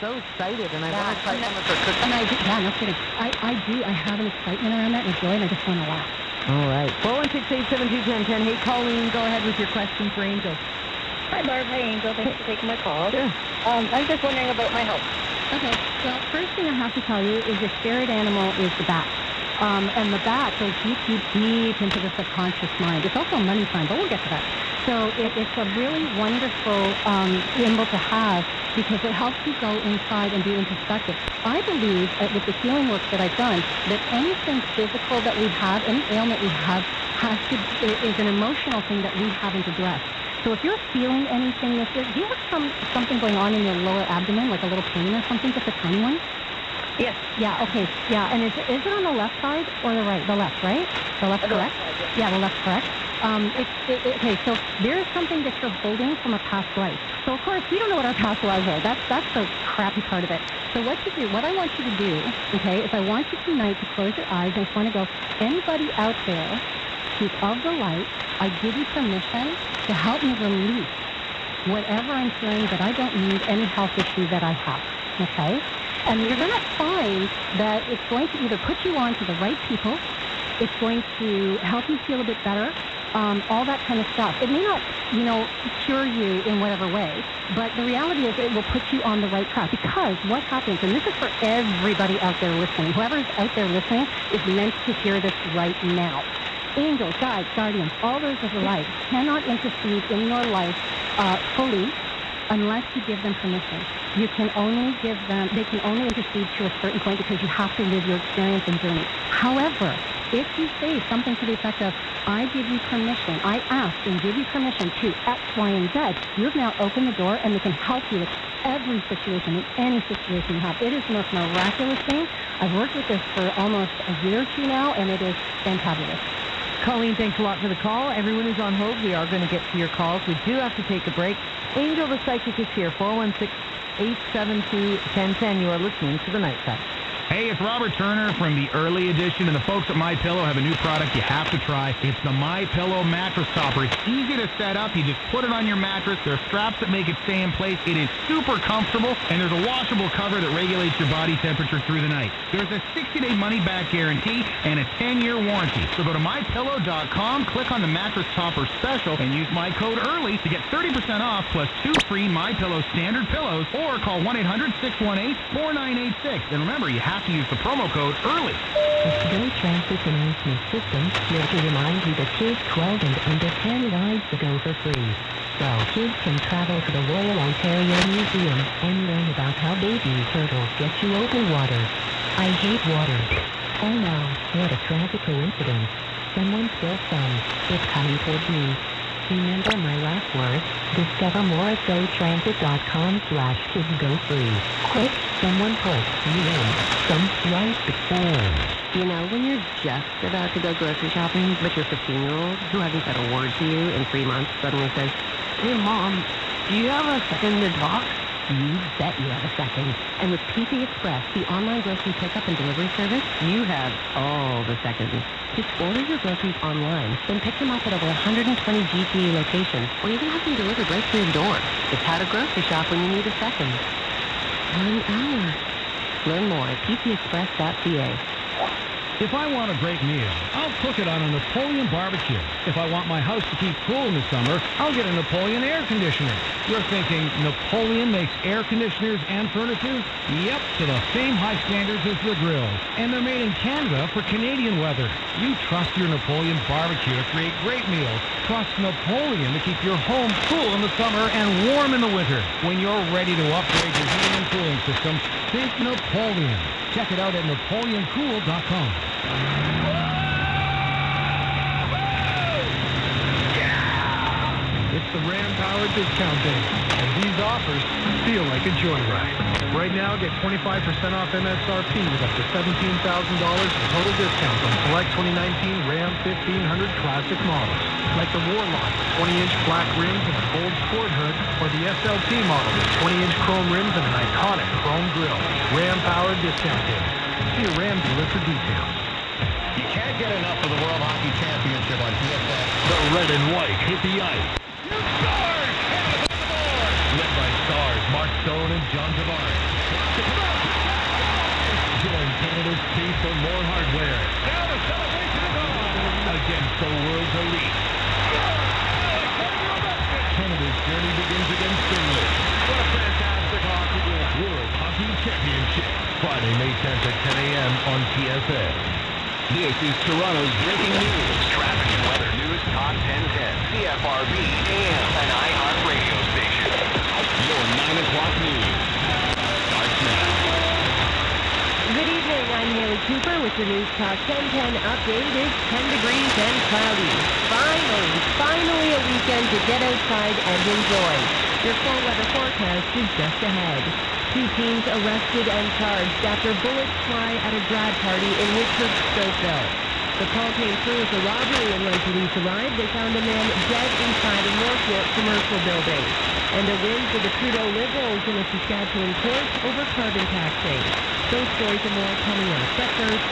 so excited, and I Yeah, want to try some of her cookies. And I, do- yeah, no kidding. I, I do. I have an excitement around that and a joy, and I just want to laugh. All right. 416-872-1010. Hey, Colleen, go ahead with your question for Angel. Hi, Barb. Hi, Angel. Thanks for taking my call. Sure. Um, I'm just wondering about my health. Okay, well, first thing I have to tell you is your spirit animal is the bat. Um, and the bat goes deep, deep, deep into the subconscious mind. It's also a money sign, but we'll get to that. So it, it's a really wonderful um, symbol to have because it helps you go inside and be introspective. I believe that with the healing work that I've done, that anything physical that we have, any ailment we have, has to is an emotional thing that we haven't addressed. So if you're feeling anything, this is, do you have some something going on in your lower abdomen, like a little pain or something, just a tiny one? Yes. Yeah, okay. Yeah, and is, is it on the left side or the right? The left, right? The left, The correct? left side, Yeah, the left, correct. Um, it's, it, it- okay, so there's something that you're holding from a past life. So of course, we don't know what our past lives are. That's, that's the crappy part of it. So what you do, what I want you to do, okay, is I want you tonight to close your eyes and just want to go, anybody out there who's of the light, I give you permission to help me release whatever I'm feeling that I don't need any health issue that I have. Okay? And you're going to find that it's going to either put you on to the right people, it's going to help you feel a bit better, um, all that kind of stuff. It may not, you know, cure you in whatever way, but the reality is it will put you on the right track. Because what happens, and this is for everybody out there listening, whoever's out there listening is meant to hear this right now. Angels, guides, guardians, all those of the light cannot intercede in your life uh, fully unless you give them permission. You can only give them, they can only intercede to a certain point because you have to live your experience and journey. However, if you say something to the effect of, I give you permission, I ask and give you permission to X, Y, and Z, you've now opened the door and they can help you with every situation, in any situation you have. It is the most miraculous thing. I've worked with this for almost a year or two now, and it is fantabulous. Colleen, thanks a lot for the call. Everyone who's on hold, we are going to get to your calls. We do have to take a break. Angel the Psychic is here, 416-872-1010. You are listening to The Night Touch. Hey, it's Robert Turner from the early edition, and the folks at My Pillow have a new product you have to try. It's the My Pillow mattress topper. It's easy to set up. You just put it on your mattress. There are straps that make it stay in place. It is super comfortable, and there's a washable cover that regulates your body temperature through the night. There's a 60-day money-back guarantee and a 10-year warranty. So go to mypillow.com, click on the mattress topper special, and use my code EARLY to get 30% off plus two free My Pillow standard pillows, or call 1-800-618-4986. And remember, you have to use the promo code EARLY. The Go Transit Announcement System here to remind you that kids 12 and under can ride the Go for free. So kids can travel to the Royal Ontario Museum and learn about how baby turtles get you open water. I hate water. Oh no, what a tragic coincidence. Someone spilled some. It's coming towards me. Remember my last words? Discover more at gotransit.com slash kids go free. Quick, someone put you in some right before. You know, when you're just about to go grocery shopping, but your 15-year-old, who hasn't said a word to you in three months, suddenly says, Hey, Mom, do you have a second to talk? You bet you have a second. And with PC Express, the online grocery pickup and delivery service, you have all the seconds. Just order your groceries online, then pick them up at over 120 GTA locations, or even have them delivered right to your door. It's how to grocery shop when you need a second. One hour. Learn more at pcexpress.ca. If I want a great meal, I'll cook it on a Napoleon barbecue. If I want my house to keep cool in the summer, I'll get a Napoleon air conditioner. You're thinking Napoleon makes air conditioners and furnaces? Yep, to the same high standards as the grills. And they're made in Canada for Canadian weather. You trust your Napoleon barbecue to create great meals. Trust Napoleon to keep your home cool in the summer and warm in the winter. When you're ready to upgrade your heating and cooling system, think Napoleon. Check it out at napoleoncool.com. It's the Ram Power Discount Day, and these offers feel like a joyride. Right now, get 25% off MSRP with up to $17,000 in total discounts on select 2019 Ram 1500 Classic models, like the Warlock with 20-inch black rims and a gold sport hood, or the SLT model with 20-inch chrome rims and an iconic chrome grille. Ram Power Discount Day. See a Ram dealer for details. Can't get enough of the World Hockey Championship on TSN. The red and white hit the ice. Stars! Canada's on the board! Led by stars Mark Stone and John Tavares. Join Canada's team for more hardware. Now the celebration is on against the world's elite. Canada's journey begins against Finland. What a fantastic hockey game. World Hockey Championship. Friday, May 10th at 10 a.m. on TSN. This is Toronto's breaking news. Traffic and weather news top 1010. CFRB AM, an iHeart radio station. Your 9 o'clock news starts now. Good evening. I'm Haley Cooper with your News Talk 1010 update. It's 10 degrees and cloudy. Finally, finally a weekend to get outside and enjoy. Your full weather forecast is just ahead. Two teens arrested and charged after bullets fly at a grad party in Woodford, Stouffville. The call came through as a robbery, and when police arrived, they found a man dead inside a Northwood commercial building. And a win for the Trudeau Liberals in a Saskatchewan court over carbon taxing. Those stories and more coming up. But first,